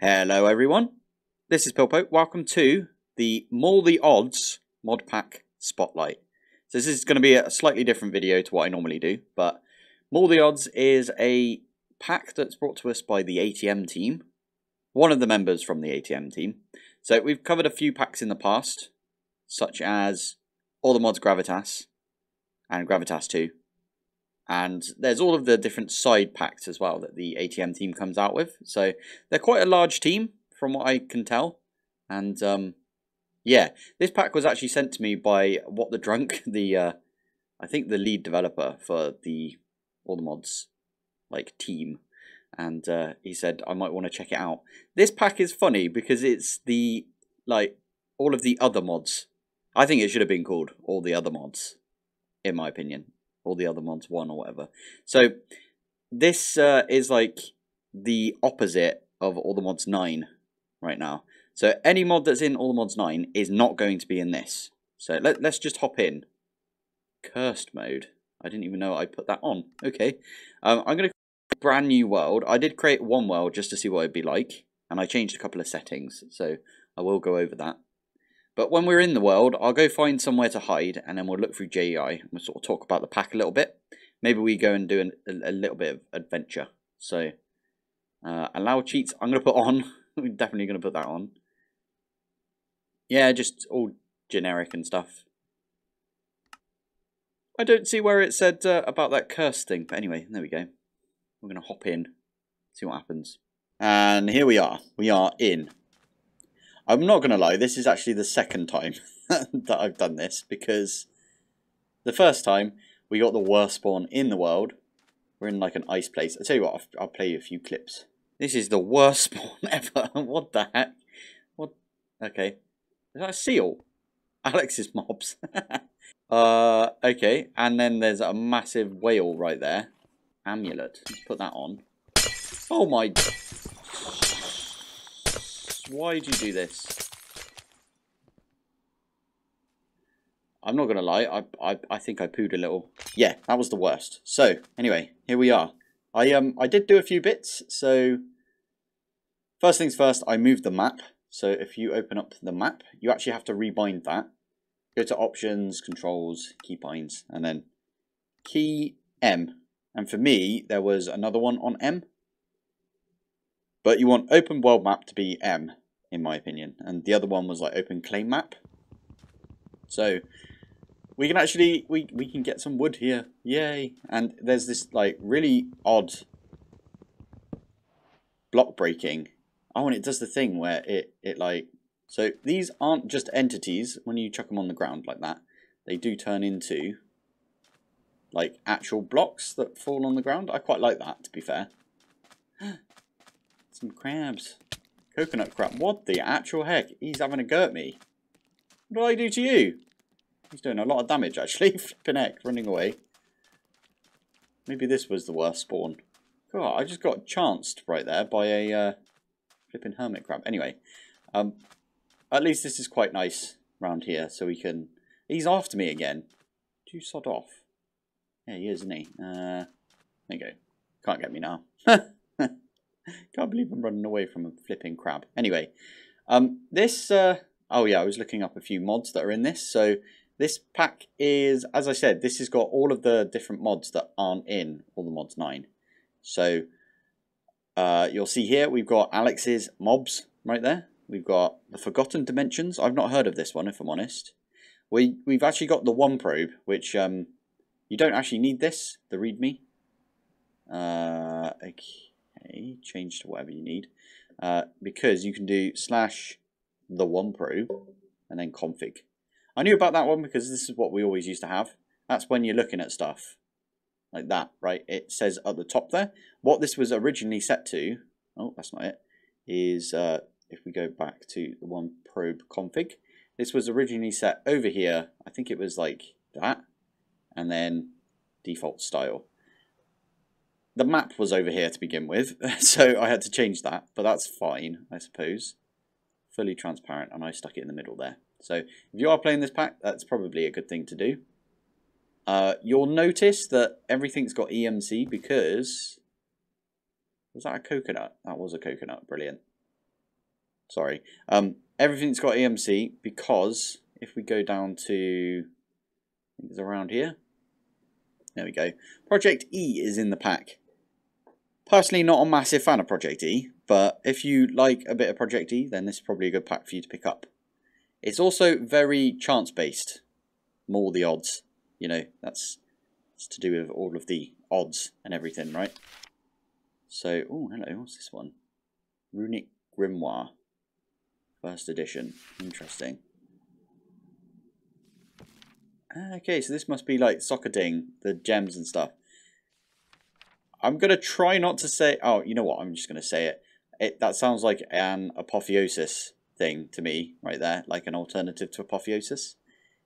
Hello everyone, this is Pilpoh. Welcome to the More the Odds Mod Pack Spotlight. So this is going to be a slightly different video to what I normally do, but More the Odds is a pack that's brought to us by the ATM team, one of the members from the ATM team. So we've covered a few packs in the past, such as all the mods Gravitas and Gravitas 2. And there's all of the different side packs as well that the ATM team comes out with. So they're quite a large team from what I can tell. And um, yeah, this pack was actually sent to me by What the Drunk, the uh, I think the lead developer for the all the mods like team. And uh, he said I might want to check it out. This pack is funny because it's the like all of the other mods. I think it should have been called all the other mods, in my opinion all the other mods one or whatever. So this uh, is like the opposite of all the mods 9 right now. So any mod that's in all the mods 9 is not going to be in this. So let, let's just hop in. Cursed mode. I didn't even know I put that on. Okay. Um, I'm going to create brand new world. I did create one world just to see what it'd be like. And I changed a couple of settings. So I will go over that. But when we're in the world, I'll go find somewhere to hide, and then we'll look through JEI. We'll sort of talk about the pack a little bit. Maybe we go and do an, a, a, little bit of adventure. So, uh, allow cheats. I'm going to put on. We're definitely going to put that on. Yeah, just all generic and stuff. I don't see where it said uh, about that curse thing. But anyway, there we go. We're going to hop in, see what happens. And here we are. We are in. I'm not going to lie, this is actually the second time that I've done this because the first time we got the worst spawn in the world. We're in like an ice place. I'll tell you what, I'll, I'll play you a few clips. This is the worst spawn ever. what the heck? What? Okay. Is that a seal? Alex's mobs. uh, okay. And then there's a massive whale right there. Amulet. Let's put that on. Oh my why do you do this? I'm not going to lie, I, I, I think I pooed a little. Yeah, that was the worst. So, anyway, here we are. I um I did do a few bits, so... First things first, I moved the map. So if you open up the map, you actually have to rebind that. Go to options, controls, keybinds, and then key M. And for me, there was another one on M. But you want open world map to be M, in my opinion. And the other one was like open claim map. So we can actually, we, we can get some wood here. Yay. And there's this like really odd block breaking. Oh, and it does the thing where it, it like, so these aren't just entities when you chuck them on the ground like that. They do turn into like actual blocks that fall on the ground. I quite like that, to be fair. Some crabs. Coconut crab. What the actual heck? He's having a go at me. What do I do to you? He's doing a lot of damage, actually. Flipping heck, running away. Maybe this was the worst spawn. God, I just got chanced right there by a uh, flipping hermit crab. Anyway, um, at least this is quite nice round here, so we can... He's after me again. Do you sod off? Yeah, he is, isn't he? Uh, there you go. Can't get me now. Can't believe I'm running away from a flipping crab. Anyway, um, this, uh, oh yeah, I was looking up a few mods that are in this. So this pack is, as I said, this has got all of the different mods that aren't in all the mods 9. So uh, you'll see here we've got Alex's mobs right there. We've got the Forgotten Dimensions. I've not heard of this one, if I'm honest. We, we've actually got the One Probe, which um, you don't actually need this, the README. Uh, okay change to whatever you need, uh, because you can do slash the one probe and then config. I knew about that one because this is what we always used to have. That's when you're looking at stuff like that, right? It says at the top there. What this was originally set to, oh, that's not it, is uh, if we go back to the one probe config, this was originally set over here. I think it was like that, and then default style the map was over here to begin with, so I had to change that, but that's fine, I suppose. Fully transparent, and I stuck it in the middle there. So if you are playing this pack, that's probably a good thing to do. Uh, you'll notice that everything's got EMC because... Was that a coconut? That was a coconut, brilliant. Sorry. Um, everything's got EMC because if we go down to, I think it's around here. There we go. Project E is in the pack. Personally, not a massive fan of Project E, but if you like a bit of Project E, then this is probably a good pack for you to pick up. It's also very chance-based. More the odds. You know, that's, that's to do with all of the odds and everything, right? So, oh, hello, what's this one? Runic Grimoire. First edition. Interesting. Okay, so this must be like socketing, the gems and stuff. I'm going to try not to say... Oh, you know what? I'm just going to say it. it. That sounds like an apotheosis thing to me right there, like an alternative to apotheosis.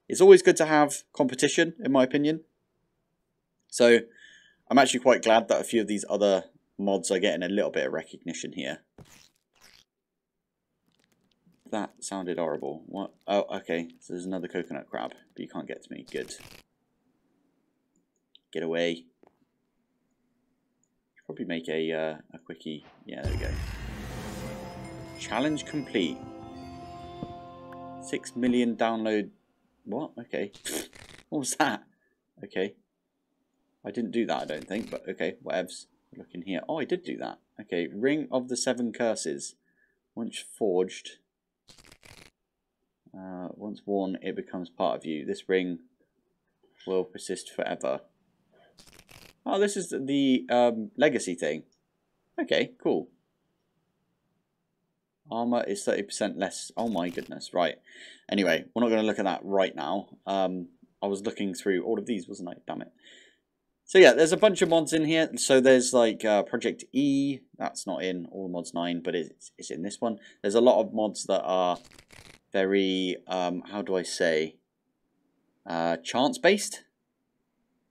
It's always good to have competition, in my opinion. So I'm actually quite glad that a few of these other mods are getting a little bit of recognition here. That sounded horrible. What? Oh, okay. So there's another coconut crab, but you can't get to me. Good. Get away. Probably make a uh, a quickie. Yeah, there we go. Challenge complete. Six million download. What? Okay. what was that? Okay. I didn't do that, I don't think, but okay, whatevs. Look in here. Oh, I did do that. Okay, Ring of the Seven Curses. Once forged, uh, once worn, it becomes part of you. This ring will persist forever. Oh, this is the um, legacy thing. Okay, cool. Armor is 30% less. Oh my goodness, right. Anyway, we're not going to look at that right now. Um, I was looking through all of these, wasn't I? Damn it. So yeah, there's a bunch of mods in here. So there's like uh, Project E. That's not in all mods 9, but it's, it's in this one. There's a lot of mods that are very, um, how do I say, uh, chance-based.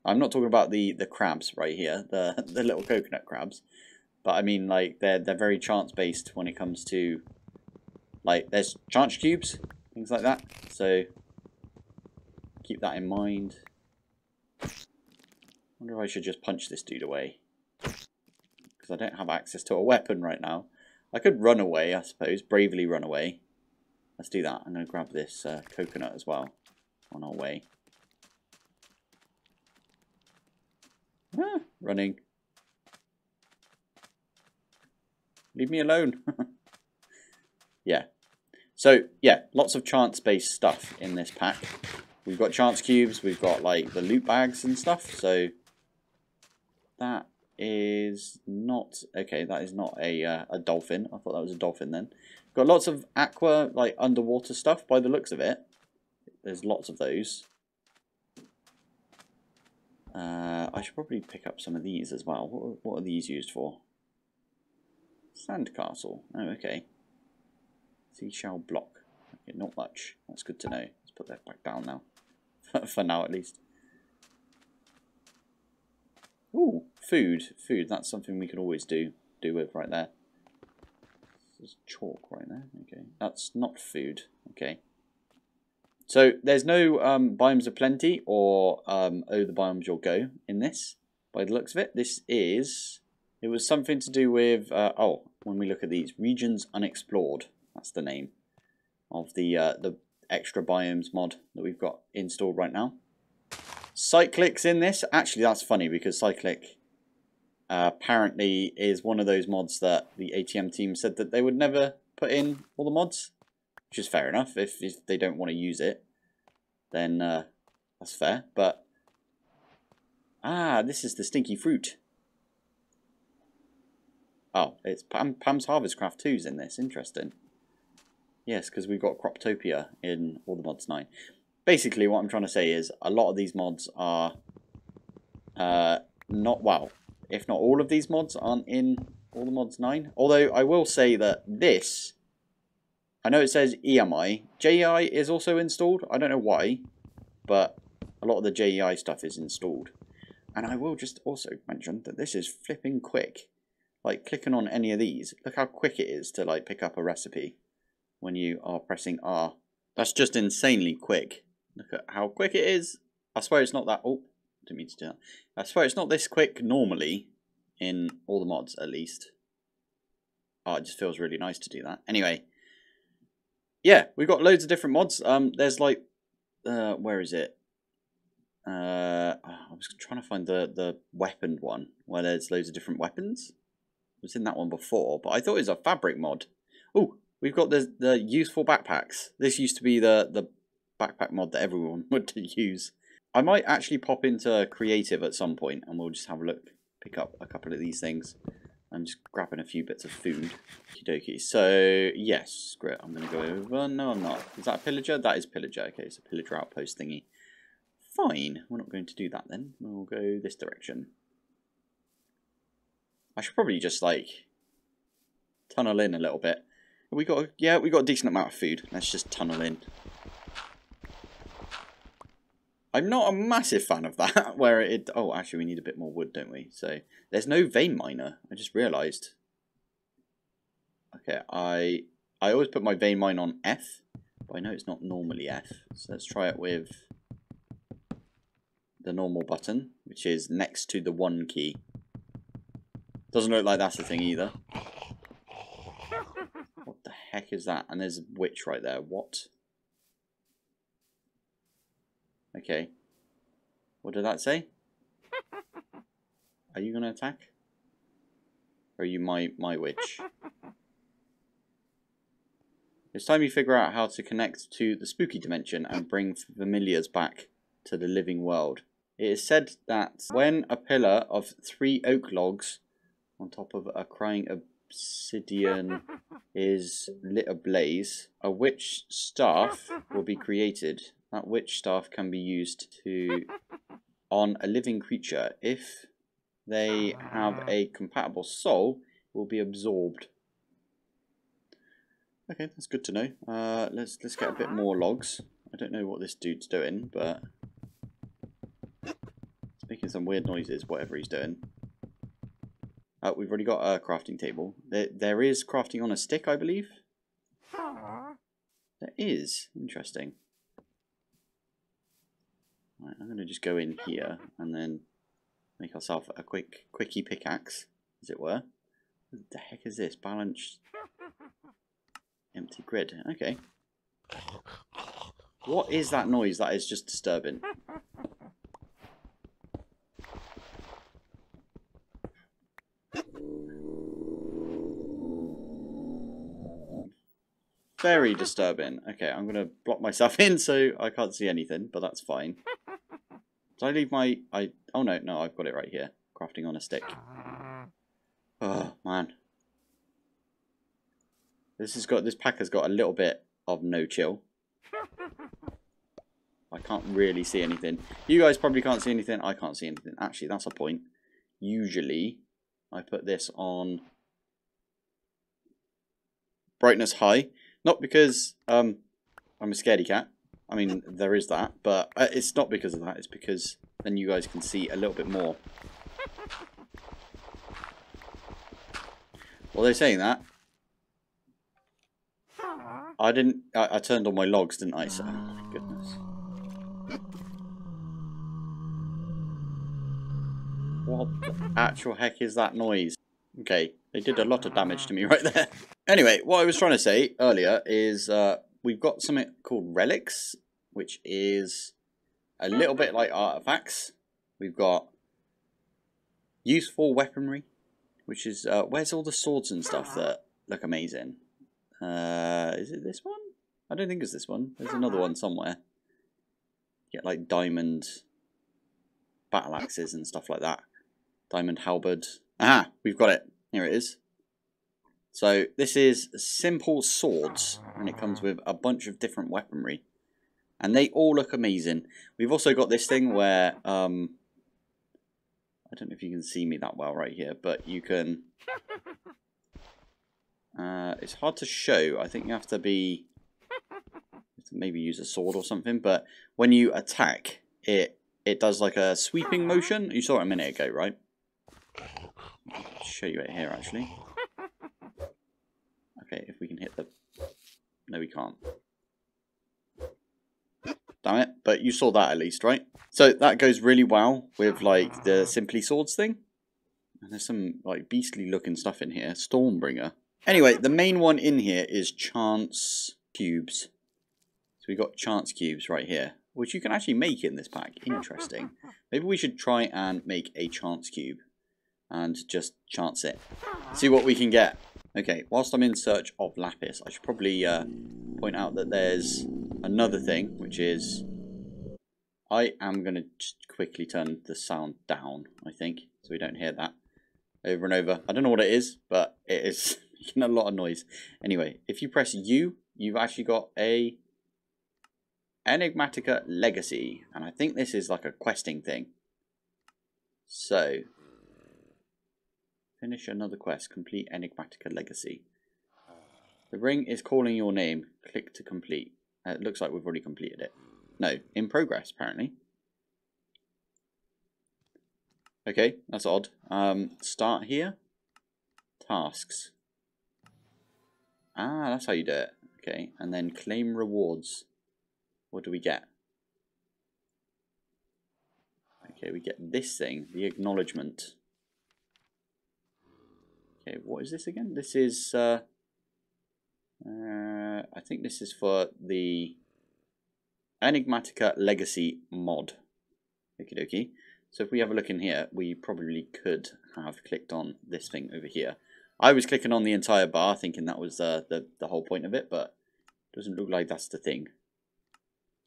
I'm not talking about the the crabs right here, the the little coconut crabs, but I mean like they're they're very chance based when it comes to like there's chance cubes, things like that. So keep that in mind. wonder if I should just punch this dude away because I don't have access to a weapon right now. I could run away, I suppose, bravely run away. Let's do that. I'm going to grab this uh, coconut as well on our way. Ah, running. Leave me alone. yeah. So, yeah, lots of chance-based stuff in this pack. We've got chance cubes, we've got, like, the loot bags and stuff, so... That is not... Okay, that is not a, uh, a dolphin. I thought that was a dolphin then. Got lots of aqua, like, underwater stuff by the looks of it. There's lots of those. Uh, I should probably pick up some of these as well. What, what are these used for? Sandcastle. Oh, okay. Seashell block. Okay, not much. That's good to know. Let's put that back down now. for now, at least. Ooh, food. Food. That's something we can always do do with right there. There's chalk right there. Okay. That's not food. Okay. So there's no um, biomes of plenty or um, oh the biomes you'll go in this by the looks of it. This is, it was something to do with, uh, oh, when we look at these, regions unexplored. That's the name of the, uh, the extra biomes mod that we've got installed right now. Cyclic's in this. Actually, that's funny because Cyclic uh, apparently is one of those mods that the ATM team said that they would never put in all the mods which is fair enough. If, if they don't want to use it, then uh, that's fair. But, ah, this is the stinky fruit. Oh, it's Pam, Pam's Harvest Craft 2's in this. Interesting. Yes, because we've got Croptopia in all the mods 9. Basically, what I'm trying to say is a lot of these mods are uh, not, well, if not all of these mods aren't in all the mods 9. Although I will say that this I know it says EMI. JEI is also installed. I don't know why, but a lot of the JEI stuff is installed. And I will just also mention that this is flipping quick. Like clicking on any of these, look how quick it is to like pick up a recipe when you are pressing R. That's just insanely quick. Look at how quick it is. I swear it's not that. Oh, didn't mean to do that. I swear it's not this quick normally in all the mods at least. Oh, it just feels really nice to do that. Anyway, yeah, we've got loads of different mods. Um, there's like, uh, where is it? Uh, I was trying to find the the weapon one where there's loads of different weapons. I was in that one before, but I thought it was a fabric mod. Oh, we've got the the useful backpacks. This used to be the the backpack mod that everyone would use. I might actually pop into creative at some point, and we'll just have a look, pick up a couple of these things. I'm just grabbing a few bits of food. Okie dokie. So, yes, great. I'm going to go over. No, I'm not. Is that a pillager? That is pillager. Okay, it's a pillager outpost thingy. Fine. We're not going to do that then. We'll go this direction. I should probably just, like, tunnel in a little bit. We got, a, yeah, we got a decent amount of food. Let's just tunnel in. I'm not a massive fan of that, where it... Oh, actually, we need a bit more wood, don't we? So, there's no vein miner. I just realised. Okay, I I always put my vein mine on F, but I know it's not normally F. So let's try it with the normal button, which is next to the 1 key. Doesn't look like that's the thing either. What the heck is that? And there's a witch right there. What? Okay. What did that say? Are you going to attack? Or are you my, my witch? It's time you figure out how to connect to the spooky dimension and bring familiars back to the living world. It is said that when a pillar of three oak logs on top of a crying obsidian is lit ablaze, a witch staff will be created. That witch staff can be used to on a living creature. If they have a compatible soul, will be absorbed. Okay, that's good to know. Uh, let's let's get a bit more logs. I don't know what this dude's doing, but he's making some weird noises, whatever he's doing. Oh, we've already got a crafting table. There, there is crafting on a stick, I believe. There is. Interesting. Going to just go in here and then make ourselves a quick, quickie pickaxe, as it were. What the heck is this? Balanced empty grid. Okay. What is that noise? That is just disturbing. Very disturbing. Okay, I'm going to block myself in so I can't see anything, but that's fine. Did I leave my... I? Oh, no, no, I've got it right here. Crafting on a stick. Oh, man. This has got... This pack has got a little bit of no chill. I can't really see anything. You guys probably can't see anything. I can't see anything. Actually, that's a point. Usually, I put this on brightness high. Not because um, I'm a scaredy cat. I mean, there is that, but uh, it's not because of that. It's because then you guys can see a little bit more. Well, they're saying that. I didn't. I, I, turned on my logs, didn't I? So, goodness. What the actual heck is that noise? Okay, they did a lot of damage to me right there. Anyway, what I was trying to say earlier is uh, we've got something called relics, which is a little bit like artifacts. We've got useful weaponry, which is uh, where's all the swords and stuff that look amazing. Uh, is it this one? I don't think it's this one. There's another one somewhere. Get like diamond battle axes and stuff like that. Diamond halberd. Ah, we've got it. Here it is. So this is simple swords, and it comes with a bunch of different weaponry. And they all look amazing. We've also got this thing where, um, I don't know if you can see me that well right here, but you can, uh, it's hard to show. I think you have to be, have to maybe use a sword or something, but when you attack, it it does like a sweeping motion. You saw it a minute ago, right? I'll show you it here, actually. Okay, if we can hit the... No, we can't. Damn it. But you saw that at least, right? So that goes really well with, like, the Simply Swords thing. And there's some, like, beastly looking stuff in here. Stormbringer. Anyway, the main one in here is Chance cubes. So we got chance cubes right here, which you can actually make in this pack. Interesting. Maybe we should try and make a chance cube and just chance it. See what we can get. Okay, whilst I'm in search of lapis, I should probably uh, point out that there's another thing, which is I am going to quickly turn the sound down, I think, so we don't hear that over and over. I don't know what it is, but it is making a lot of noise. Anyway, if you press U, you've actually got a Enigmatica Legacy, and I think this is like a questing thing. So, finish another quest, complete Enigmatica Legacy. The ring is calling your name, click to complete. Uh, it looks like we've already completed it. No, in progress, apparently. Okay, that's odd. Um, start here. Tasks. Ah, that's how you do it. Okay, and then claim rewards. What do we get? Okay, we get this thing, the acknowledgement. Okay, what is this again? This is, uh, uh, I think this is for the Enigmatica Legacy mod. Okie dokie. So if we have a look in here, we probably could have clicked on this thing over here. I was clicking on the entire bar thinking that was uh, the, the whole point of it, but it doesn't look like that's the thing.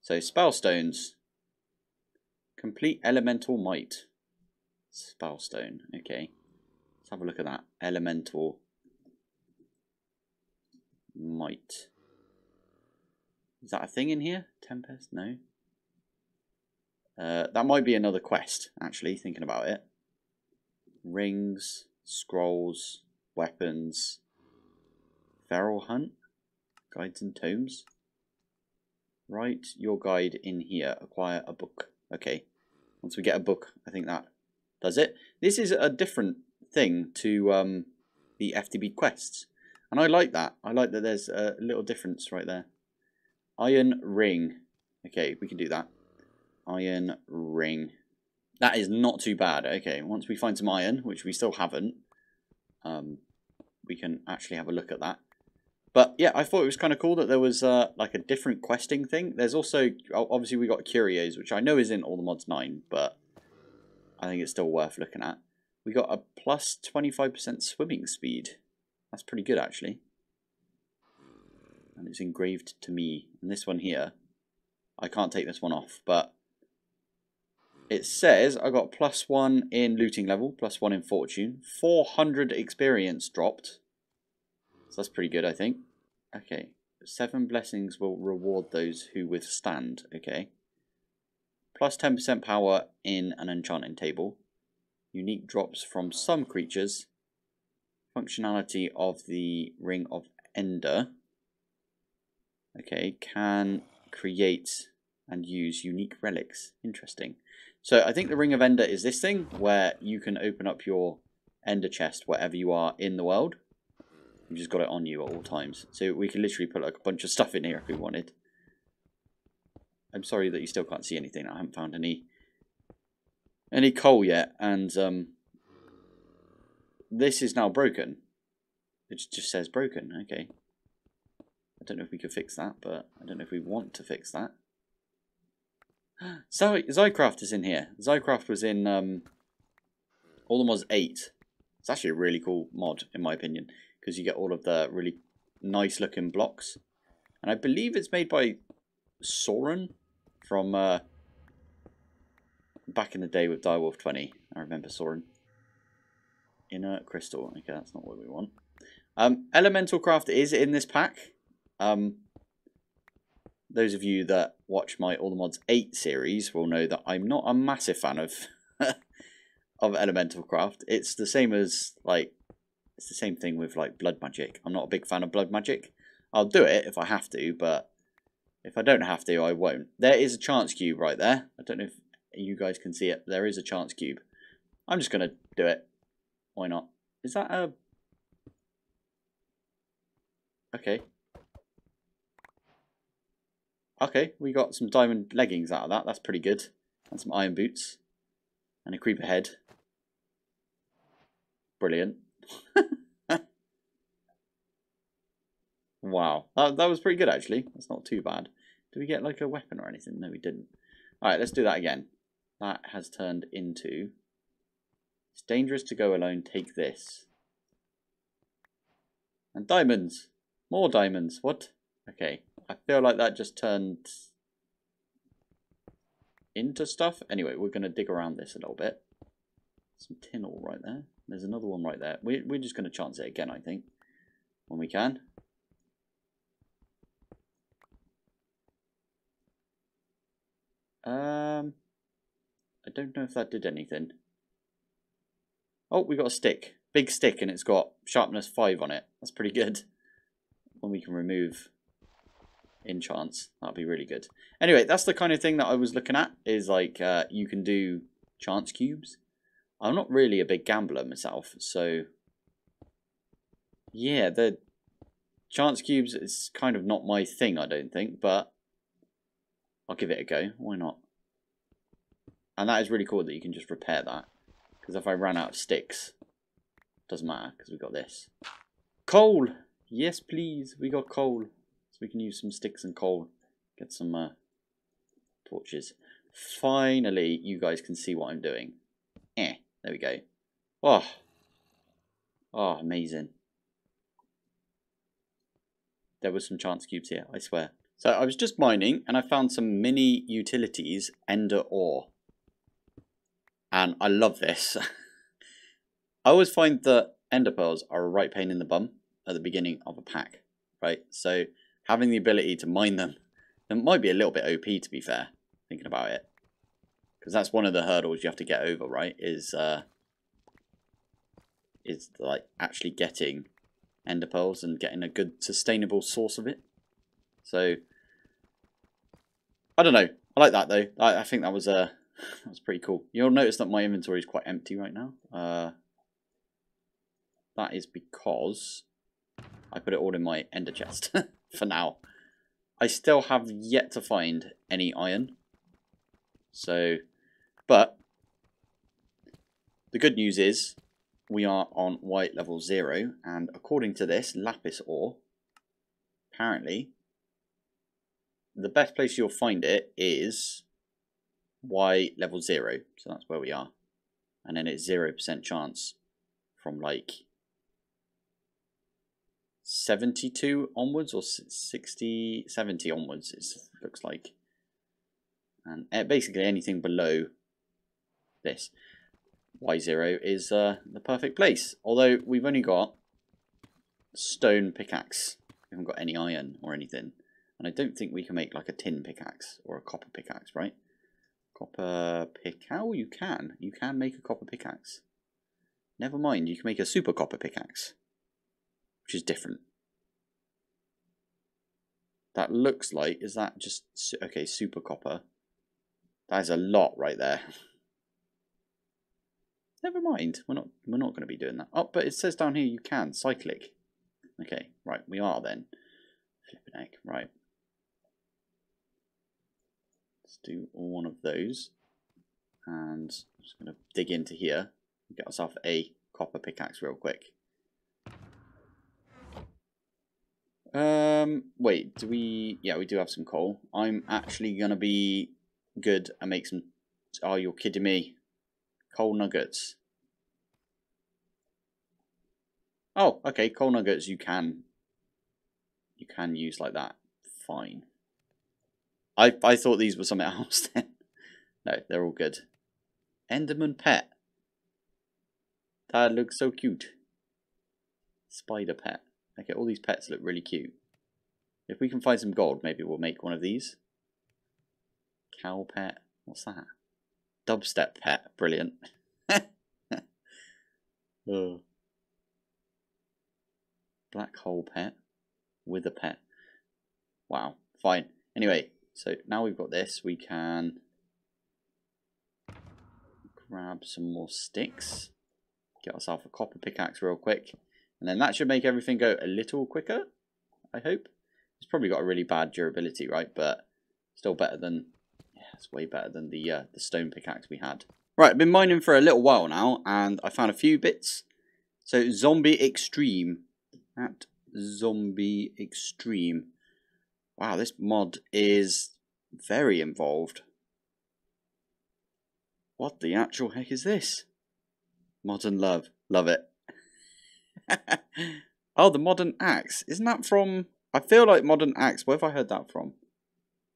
So spellstones. Complete elemental might. Spellstone, okay. Have a look at that. Elemental might. Is that a thing in here? Tempest? No. Uh, that might be another quest, actually, thinking about it. Rings, scrolls, weapons, feral hunt, guides and tomes. Write your guide in here. Acquire a book. Okay. Once we get a book, I think that does it. This is a different thing to um, the FTB quests. And I like that. I like that there's a little difference right there. Iron ring. Okay, we can do that. Iron ring. That is not too bad. Okay, once we find some iron, which we still haven't, um, we can actually have a look at that. But yeah, I thought it was kind of cool that there was uh, like a different questing thing. There's also, obviously we got Curios, which I know is in all the mods 9, but I think it's still worth looking at. We got a plus 25% swimming speed. That's pretty good actually. And it's engraved to me. And this one here, I can't take this one off, but it says I got plus one in looting level, plus one in fortune, 400 experience dropped. So that's pretty good, I think. Okay, seven blessings will reward those who withstand. Okay. Plus 10% power in an enchanting table. Unique drops from some creatures. Functionality of the Ring of Ender. Okay, can create and use unique relics. Interesting. So I think the Ring of Ender is this thing where you can open up your Ender chest wherever you are in the world. You've just got it on you at all times. So we can literally put like a bunch of stuff in here if we wanted. I'm sorry that you still can't see anything. I haven't found any any coal yet, and um, this is now broken. It just says broken. Okay. I don't know if we could fix that, but I don't know if we want to fix that. So Zycraft is in here. Zycraft was in um, all the mods 8. It's actually a really cool mod, in my opinion, because you get all of the really nice looking blocks. And I believe it's made by Soaryn from uh, back in the day with Direwolf 20. I remember Soaryn. Inner Crystal. Okay, that's not what we want. Um, Elemental Craft is in this pack. Um, those of you that watch my All the Mods 8 series will know that I'm not a massive fan of of Elemental Craft. It's the same as like it's the same thing with like blood magic. I'm not a big fan of blood magic. I'll do it if I have to, but if I don't have to, I won't. There is a chance cube right there. I don't know if you guys can see it. There is a chance cube. I'm just going to do it. Why not? Is that a... Okay. Okay, we got some diamond leggings out of that. That's pretty good. And some iron boots. And a creeper head. Brilliant. Wow. That, that was pretty good, actually. That's not too bad. Did we get, like, a weapon or anything? No, we didn't. Alright, let's do that again. That has turned into... It's dangerous to go alone. Take this. And diamonds. More diamonds. What? Okay. I feel like that just turned into stuff. Anyway, we're going to dig around this a little bit. Some tin all right there. There's another one right there. We, we're just going to chance it again, I think, when we can. Um, I don't know if that did anything. Oh, we got a stick. Big stick, and it's got sharpness 5 on it. That's pretty good. When we can remove enchants, that'd be really good. Anyway, that's the kind of thing that I was looking at, is like, uh, you can do chance cubes. I'm not really a big gambler myself, so... Yeah, the chance cubes is kind of not my thing, I don't think, but I'll give it a go. Why not? And that is really cool that you can just repair that. Because if I ran out of sticks, doesn't matter because we got this. Coal! Yes, please. We got coal. So we can use some sticks and coal. Get some uh, torches. Finally, you guys can see what I'm doing. Eh, there we go. Oh, oh amazing. There was some chance cubes here, I swear. So I was just mining and I found some mini utilities ender ore. And I love this. I always find that ender pearls are a right pain in the bum at the beginning of a pack, right? So having the ability to mine them, it might be a little bit OP to be fair, thinking about it. Because that's one of the hurdles you have to get over, right? Is uh, is like actually getting ender pearls and getting a good sustainable source of it. So I don't know. I like that though. I, I think that was a that was pretty cool. You'll notice that my inventory is quite empty right now. Uh, that is because I put it all in my ender chest for now. I still have yet to find any iron. So, but the good news is we are on white level 0 and according to this lapis ore apparently the best place you'll find it is Y level 0. So that's where we are. And then it's 0% chance from like 72 onwards or 60, 70 onwards, it looks like. And uh, basically anything below this Y0 is uh, the perfect place. Although we've only got stone pickaxe. We haven't got any iron or anything. And I don't think we can make like a tin pickaxe or a copper pickaxe, right? Copper pick. How oh, you can. You can make a copper pickaxe. Never mind, you can make a super copper pickaxe. Which is different. That looks like, is that just, okay, super copper. That is a lot right there. Never mind, we're not, we're not going to be doing that. Oh, but it says down here you can, cyclic. Okay, right, we are then. Flipping egg, right. Let's do one of those. And I'm just going to dig into here and get myself a copper pickaxe real quick. Um, wait, do we... Yeah, we do have some coal. I'm actually going to be good and make some... Oh, you're kidding me. Coal nuggets. Oh, okay, coal nuggets you can... You can use like that. Fine. I, I thought these were something else then. no, they're all good. Enderman pet. That looks so cute. Spider pet. Okay, all these pets look really cute. If we can find some gold, maybe we'll make one of these. Cow pet. What's that? Dubstep pet. Brilliant. Black hole pet. With a pet. Wow. Fine. Anyway, so now we've got this, we can grab some more sticks, get ourselves a copper pickaxe real quick, and then that should make everything go a little quicker, I hope. It's probably got a really bad durability, right? But still better than, yeah, it's way better than the, uh, the stone pickaxe we had. Right, I've been mining for a little while now, and I found a few bits. So, Zombie Extreme at Zombie Extreme. Wow, this mod is very involved. What the actual heck is this? Modern Love. Love it. oh, the Modern Axe. Isn't that from... I feel like Modern Axe. Where have I heard that from?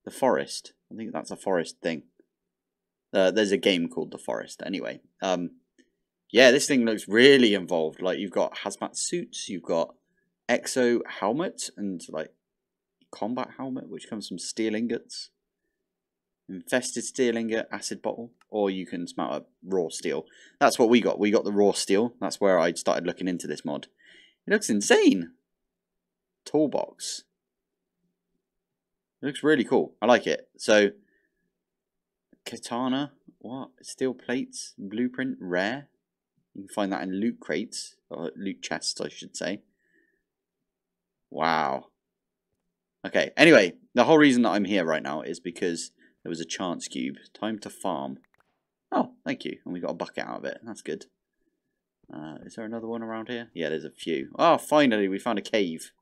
The Forest. I think that's a Forest thing. Uh, there's a game called The Forest. Anyway. Um, yeah, this thing looks really involved. Like, you've got hazmat suits. You've got exo helmets, and, like, combat helmet, which comes from steel ingots. Infested steel ingot, acid bottle, or you can smelt up raw steel. That's what we got. We got the raw steel. That's where I started looking into this mod. It looks insane. Toolbox. It looks really cool. I like it. So, katana, what? Steel plates, blueprint, rare. You can find that in loot crates, or loot chests, I should say. Wow. Okay, anyway, the whole reason that I'm here right now is because there was a chance cube. Time to farm. Oh, thank you. And we got a bucket out of it. That's good. Uh, is there another one around here? Yeah, there's a few. Oh, finally, we found a cave.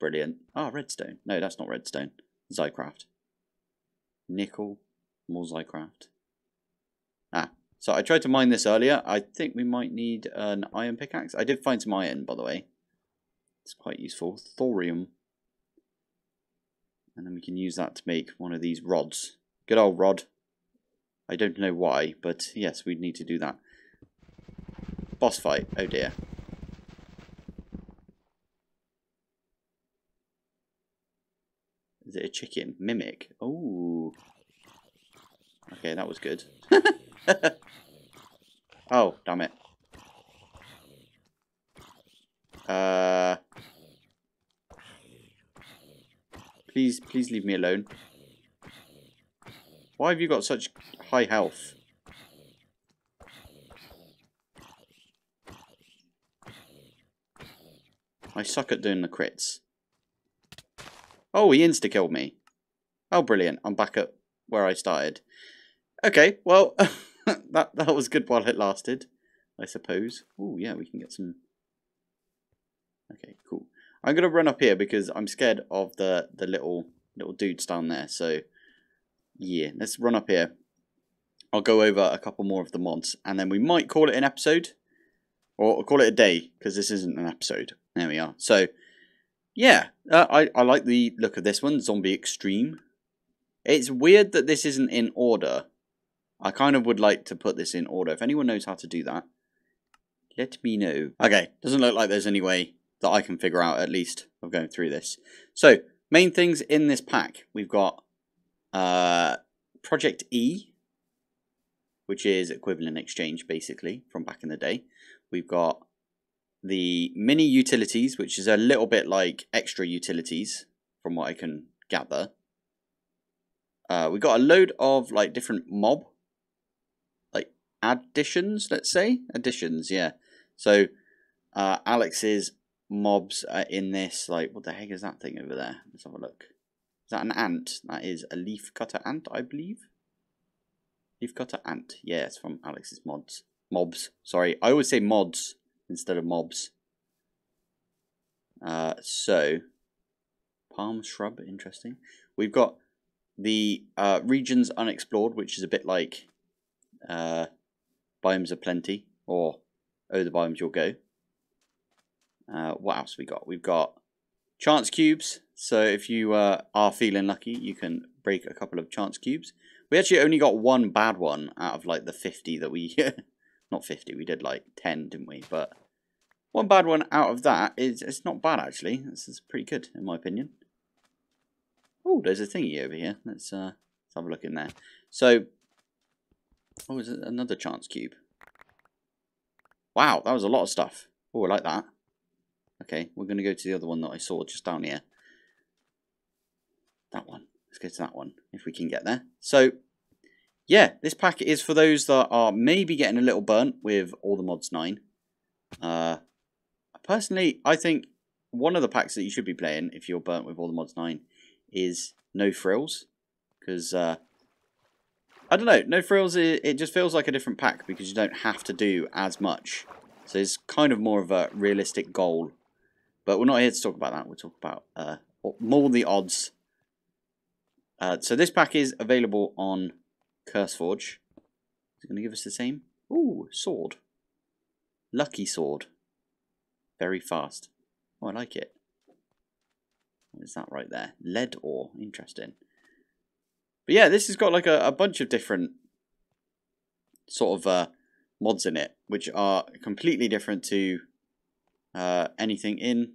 Brilliant. Oh, redstone. No, that's not redstone. Zycraft. Nickel. More Zycraft. Ah, so I tried to mine this earlier. I think we might need an iron pickaxe. I did find some iron, by the way. It's quite useful. Thorium. And then we can use that to make one of these rods. Good old rod. I don't know why, but yes, we'd need to do that. Boss fight. Oh dear. Is it a chicken? Mimic. Oh. Okay, that was good. oh, damn it. Uh, Please, please leave me alone. Why have you got such high health? I suck at doing the crits. Oh, he insta-killed me. Oh, brilliant. I'm back at where I started. Okay, well, that, that was good while it lasted, I suppose. Oh, yeah, we can get some... Okay, cool. I'm to run up here because I'm scared of the, the little little dudes down there. So, yeah, let's run up here. I'll go over a couple more of the mods, and then we might call it an episode, or call it a day, because this isn't an episode. There we are. So, yeah, uh, I, I like the look of this one, Zombie Extreme. It's weird that this isn't in order. I kind of would like to put this in order. If anyone knows how to do that, let me know. Okay, doesn't look like there's any way that I can figure out at least of going through this. So, main things in this pack. We've got uh, Project E, which is equivalent exchange basically from back in the day. We've got the mini utilities, which is a little bit like extra utilities from what I can gather. Uh, we got a load of like different mob, like additions, let's say additions, yeah. So uh, Alex's mobs are in this. Like, what the heck is that thing over there? Let's have a look. Is that an ant? That is a leaf cutter ant, I believe. Leaf cutter ant. Yeah, it's from Alex's mods. Mobs. Sorry, I always say mods instead of mobs. Uh, so, palm shrub, interesting. We've got the uh, regions unexplored, which is a bit like uh, biomes of plenty, or oh, the biomes you'll go. Uh, what else we got? We've got chance cubes. So if you uh, are feeling lucky, you can break a couple of chance cubes. We actually only got one bad one out of like the 50 that we... not 50, we did like 10, didn't we? But one bad one out of that is it's not bad actually. This is pretty good in my opinion. Oh, there's a thingy over here. Let's, uh, let's have a look in there. So, oh, is it another chance cube? Wow, that was a lot of stuff. Oh, I like that. Okay, we're going to go to the other one that I saw just down here. That one. Let's go to that one, if we can get there. So, yeah, this pack is for those that are maybe getting a little burnt with all the mods 9. Uh, personally, I think one of the packs that you should be playing if you're burnt with all the mods 9 is No Frills. Because, uh, I don't know, No Frills, it, it just feels like a different pack because you don't have to do as much. So it's kind of more of a realistic goal But we're not here to talk about that. We'll talk about uh, more the odds. Uh, so this pack is available on CurseForge. Is it going to give us the same? Ooh, sword. Lucky sword. Very fast. Oh, I like it. What is that right there? Lead ore. Interesting. But yeah, this has got like a, a bunch of different sort of uh, mods in it, which are completely different to uh, anything in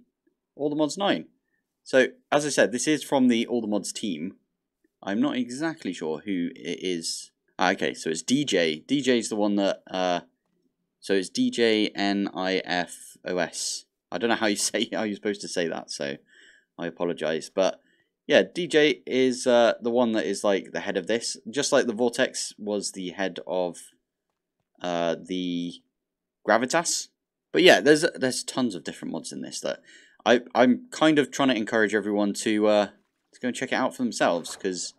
All the Mods 9. So, as I said, this is from the All the Mods team. I'm not exactly sure who it is. Ah, okay, so it's DJ. DJ is the one that. Uh, so it's DJ N I F O S. I don't know how you say how you're supposed to say that, so I apologize. But yeah, DJ is uh, the one that is like the head of this, just like the Vortex was the head of uh, the Gravitas. But yeah, there's there's tons of different mods in this that I I'm kind of trying to encourage everyone to uh, to go and check it out for themselves because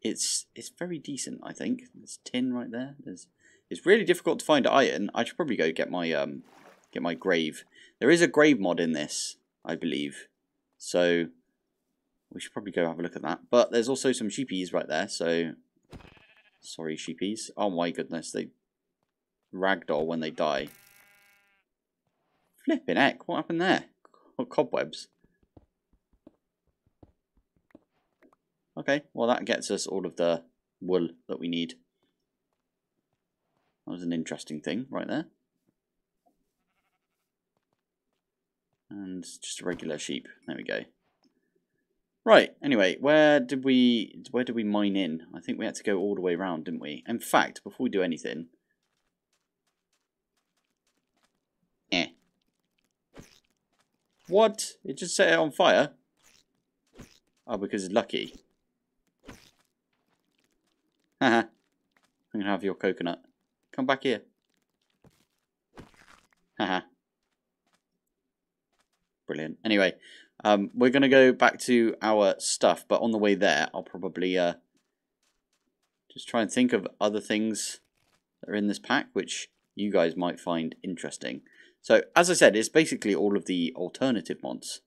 it's it's very decent. I think there's tin right there. There's it's really difficult to find iron. I should probably go get my um get my grave. There is a grave mod in this, I believe. So we should probably go have a look at that. But there's also some sheepies right there. So sorry, sheepies. Oh my goodness, they ragdoll when they die. Flipping heck, what happened there? Oh, cobwebs. Okay, well that gets us all of the wool that we need. That was an interesting thing right there. And just a regular sheep. There we go. Right, anyway, where did we where did we mine in? I think we had to go all the way around, didn't we? In fact, before we do anything, What? It just set it on fire? Oh, because it's lucky. Haha. I'm gonna have your coconut. Come back here. Haha. Brilliant. Anyway, um, we're gonna go back to our stuff, but on the way there, I'll probably uh, just try and think of other things that are in this pack, which you guys might find interesting. So, as I said, it's basically all of the alternative mods.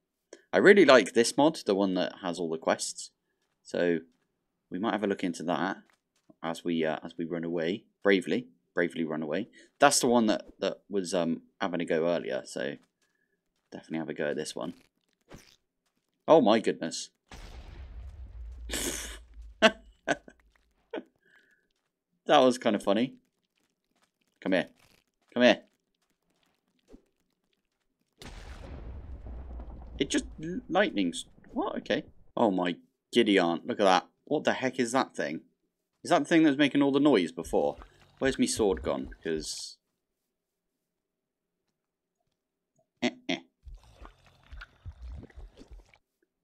I really like this mod, the one that has all the quests. So, we might have a look into that as we uh, as we run away bravely, bravely run away. That's the one that that was um having a go earlier. So, definitely have a go at this one. Oh my goodness. that was kind of funny. Come here. Come here. It just lightnings. What? Okay. Oh my giddy aunt. Look at that. What the heck is that thing? Is that the thing that was making all the noise before? Where's my sword gone? Because... Eh, eh.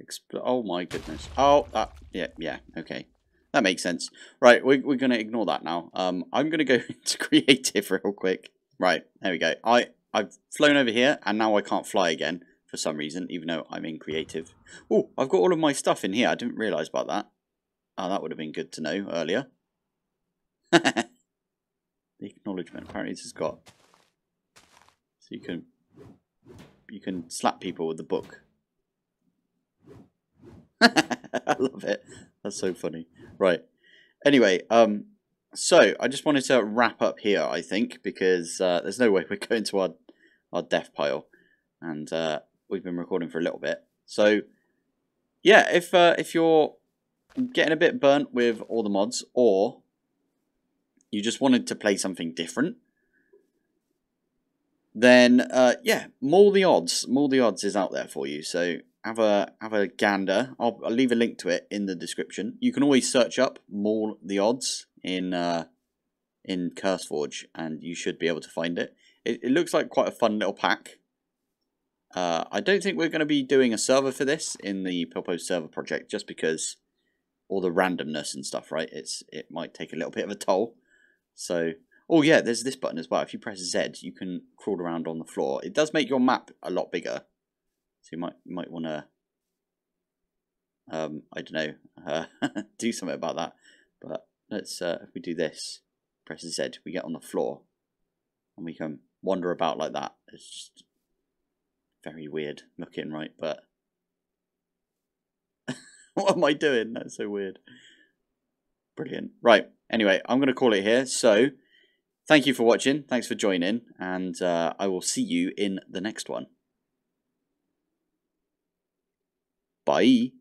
Expl oh my goodness. Oh, that, yeah, yeah, okay. That makes sense. Right, we're, we're going to ignore that now. Um, I'm going to go into creative real quick. Right, there we go. I, I've flown over here, and now I can't fly again for some reason, even though I'm in creative. Oh, I've got all of my stuff in here. I didn't realise about that. Oh, that would have been good to know earlier. the acknowledgement. Apparently this has got... So you can... You can slap people with the book. I love it. That's so funny. Right. Anyway, um, so I just wanted to wrap up here, I think, because uh, there's no way we're going to our, our death pile. And uh, we've been recording for a little bit. So, yeah, if uh, if you're getting a bit burnt with all the mods, or you just wanted to play something different, then uh, yeah, Maul the Odds. Maul the Odds is out there for you. So have a have a gander. I'll, I'll leave a link to it in the description. You can always search up Maul the Odds in uh, in CurseForge, and you should be able to find it. It, it looks like quite a fun little pack. Uh, I don't think we're going to be doing a server for this in the Pilpoh server project just because all the randomness and stuff, right? It's It might take a little bit of a toll. So, oh yeah, there's this button as well. If you press Z, you can crawl around on the floor. It does make your map a lot bigger. So you might, you might want to, um, I don't know, uh, do something about that. But let's, uh, if we do this, press Z, we get on the floor. And we can wander about like that. It's just very weird looking, right? But what am I doing? That's so weird. Brilliant. Right. Anyway, I'm going to call it here. So, thank you for watching. Thanks for joining. And uh, I will see you in the next one. Bye.